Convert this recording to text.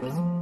Mm-hmm.